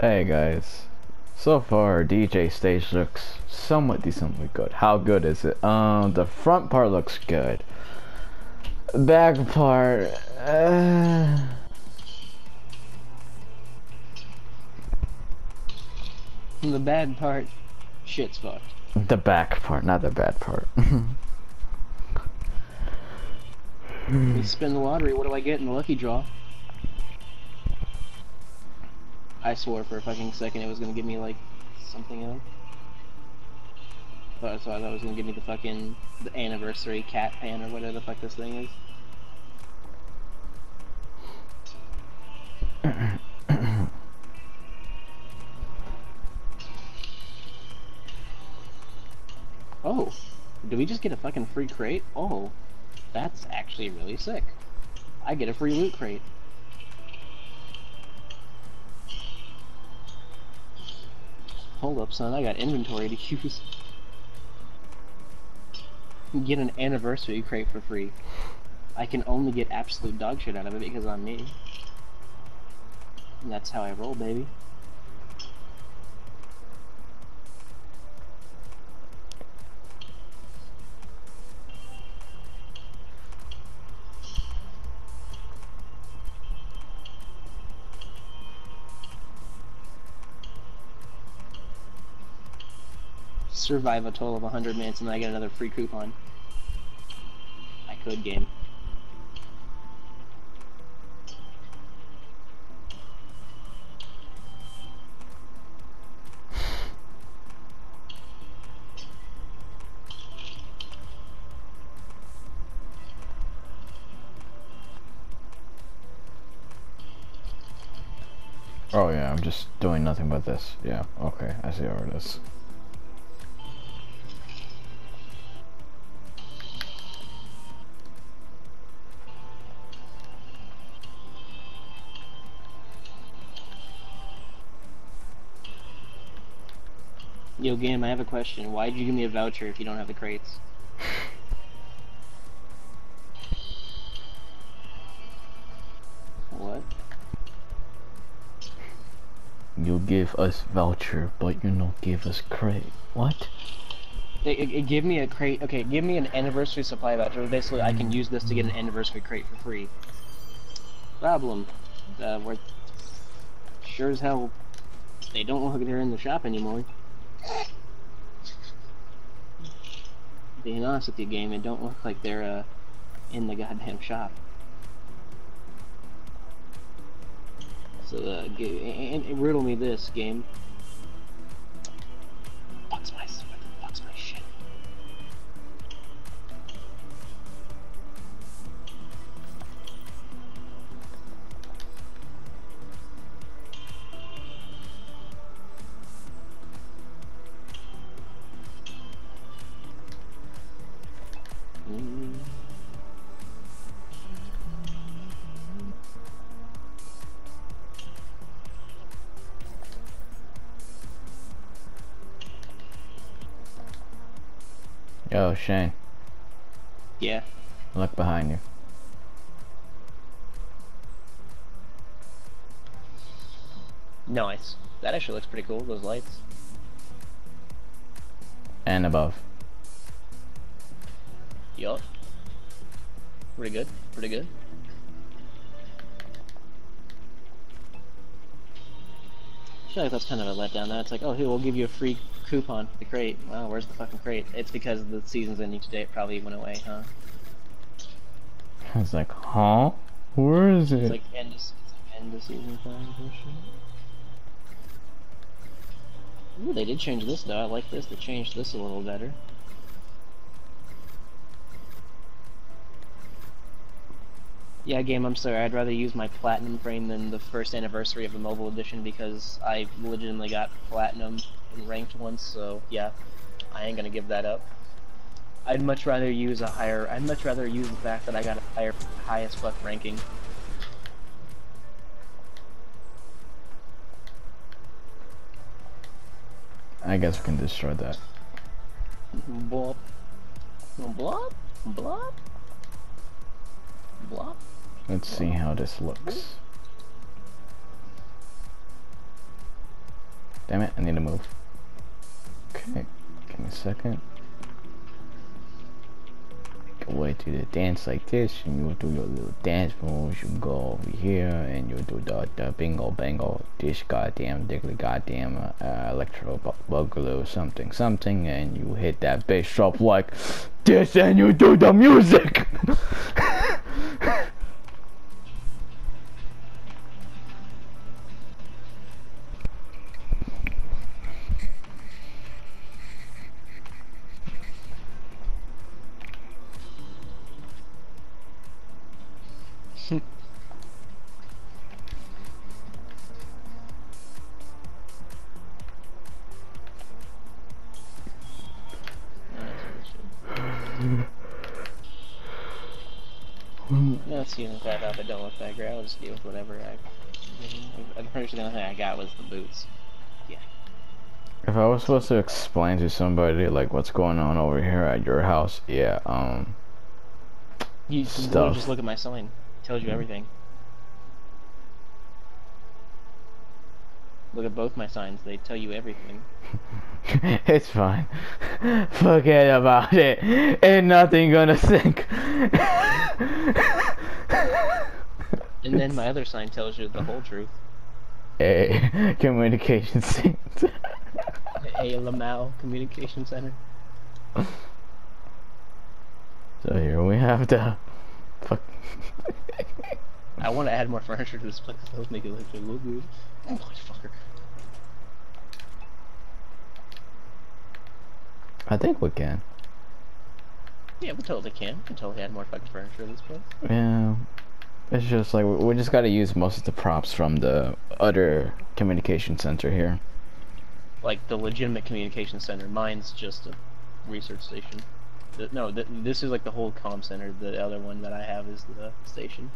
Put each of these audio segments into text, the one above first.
Hey guys, so far DJ stage looks somewhat decently good. How good is it? Um, the front part looks good. Back part, uh... The bad part, shit's fucked. the back part, not the bad part. We spin the lottery, what do I get in the lucky draw? I swore for a fucking second it was gonna give me like something else. But so I thought it was gonna give me the fucking the anniversary cat pan or whatever the fuck this thing is. oh, did we just get a fucking free crate? Oh, that's actually really sick. I get a free loot crate. Hold up, son. I got inventory to use. Get an anniversary crate for free. I can only get absolute dog shit out of it because I'm me. And that's how I roll, baby. Survive a total of 100 minutes and I get another free coupon. I could game. oh yeah, I'm just doing nothing but this. Yeah, okay, I see how it is. Yo, game, I have a question. Why did you give me a voucher if you don't have the crates? What? You give us voucher, but you don't give us crate. What? It, it, it give me a crate. Okay, give me an anniversary supply voucher. Basically, I can use this to get an anniversary crate for free. Problem. Uh, we're sure as hell they don't look they're in the shop anymore. Being honest with you, game, it don't look like they're uh, in the goddamn shop. So, uh, and, and riddle me this, game. Yo, Shane, Yeah. look behind you. Nice. That actually looks pretty cool, those lights. And above. Yup. Pretty good. Pretty good. I feel like that's kind of a letdown. Though. It's like, oh, here, we'll give you a free coupon for the crate. Wow, where's the fucking crate? It's because the season's ending today. It probably went away, huh? I was like, huh? Where is it? It's like end of, like end of season five or shit. Ooh, they did change this though. I like this. They changed this a little better. Yeah, game, I'm sorry. I'd rather use my platinum frame than the first anniversary of the mobile edition because I legitimately got platinum in ranked once, so yeah, I ain't gonna give that up. I'd much rather use a higher. I'd much rather use the fact that I got a higher, highest fuck ranking. I guess we can destroy that. Blop. Blop. Blop. Blop. Let's see how this looks. Damn it, I need to move. Okay, give me a second. Make your way to the dance like this, and you'll do your little dance moves. You go over here, and you'll do the, the bingo bango, this goddamn diggly goddamn uh, electro boogaloo something something, and you hit that bass drop like this, and you do the music. No, see, if I don't look that I'll just deal with whatever I. I'm pretty sure the only thing I got was the boots. Yeah. If I was supposed to explain to somebody like what's going on over here at your house, yeah, um. You, Stuff. just look at my sign. It tells you everything. Look at both my signs. They tell you everything. it's fine. Forget about it. Ain't nothing gonna sink. And then my other sign tells you the whole truth. A communication sync. A Lamau Communication Center. So here we have the fuck. I want to add more furniture to this place. Let's make it look, look good. Oh, motherfucker. I think we can. Yeah, we totally can. We can totally add more fucking furniture to this place. Yeah. It's just like we we just gotta use most of the props from the other communication center here. Like the legitimate communication center. Mine's just a research station. No, th this is like the whole comm center. The other one that I have is the station.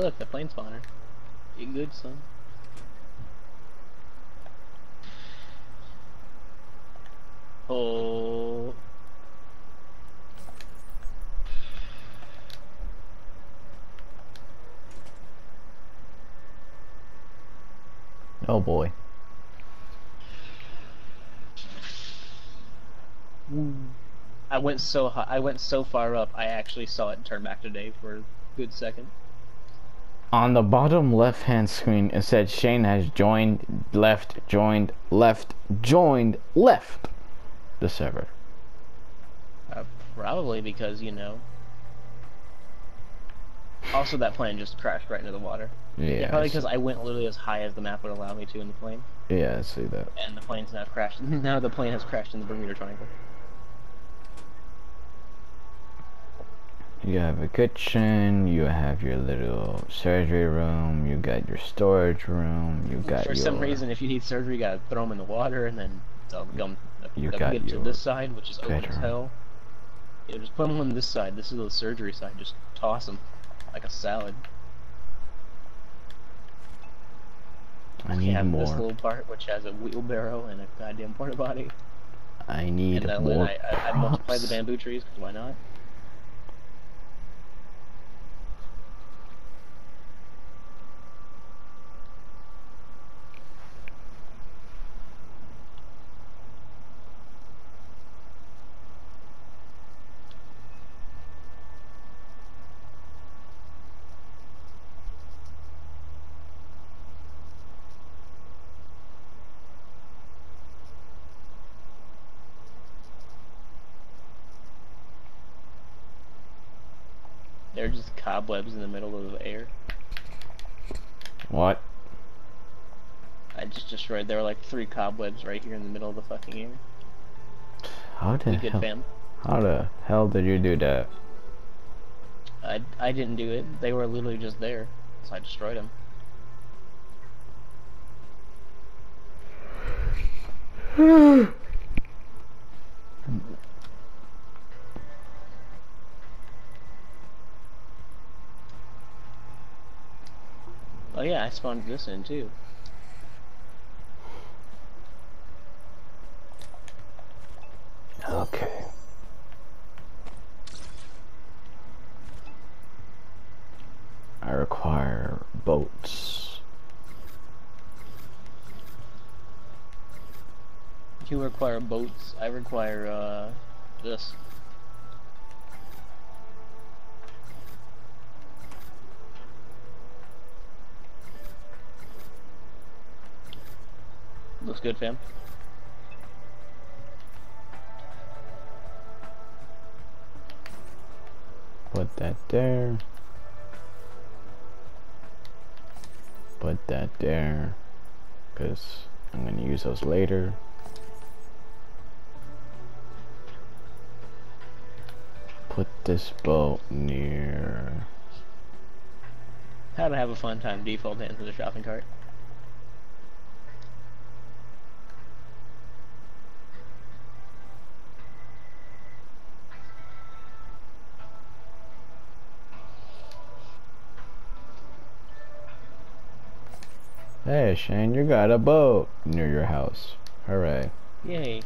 Hey, look, the plane spawner. You good, son? Oh. Oh boy. I went so high, I went so far up, I actually saw it turn back to day for a good second. On the bottom left hand screen it said Shane has joined left joined left joined left the server. Uh, probably because, you know. Also, that plane just crashed right into the water. Yeah. Yeah, probably because I went literally as high as the map would allow me to in the plane. yeah, I see that. And the plane's now crashed. now the plane has crashed in the Bermuda Triangle. You have a kitchen, you have your little surgery room, you got your storage room, you got For your some reason, if you need surgery, you gotta throw them in the water and then they'll come You they'll uh, got get to this side, which is open as bedroom. hell. Yeah, just put them on this side. This is the surgery side. Just toss them like a salad. I need have this little part which has a wheelbarrow and a goddamn porta potty. I need And then more I, I, I multiplied the bamboo trees because why not? They're just cobwebs in the middle of the air. What? I just destroyed. There were like three cobwebs right here in the middle of the fucking air. How the We good, hell? fam. How the hell did you do that? I, I didn't do it. They were literally just there, so I destroyed them. Oh I spawned this in too. Okay. I require boats. You require boats. I require uh this. Good, fam. Put that there. Put that there. Because I'm going to use those later. Put this boat near. How to have a fun time default into the shopping cart. Hey Shane, you got a boat near your house. Hooray. Yay.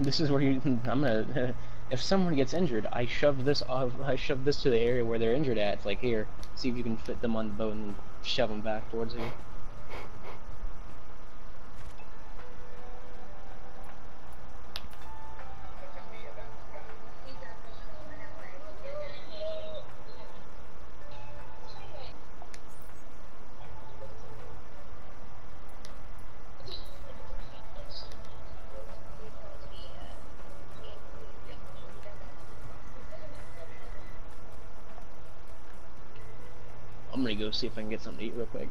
This is where you I'm gonna if someone gets injured, I shove this off I shove this to the area where they're injured at. It's like here, see if you can fit them on the boat and shove them back towards you. I'm gonna go see if I can get something to eat real quick.